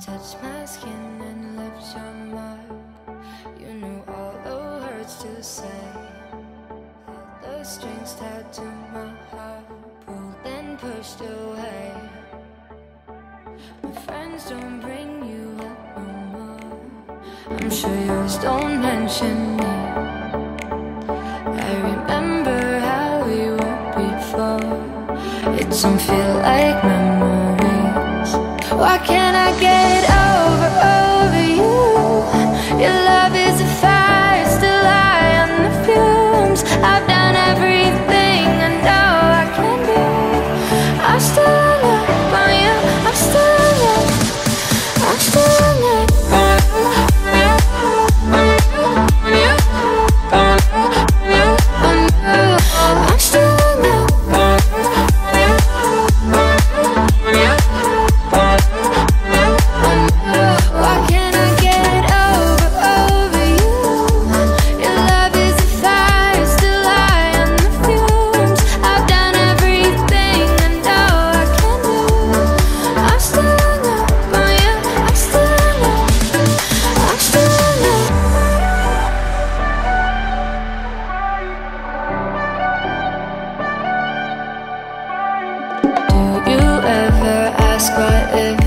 touched my skin and left your mark. You knew all the words to say. Held the strings tied to my heart, pulled and pushed away. My friends don't bring you up no more. I'm sure yours don't mention me. I remember how we were before. It don't feel like. Why can't I get Yeah.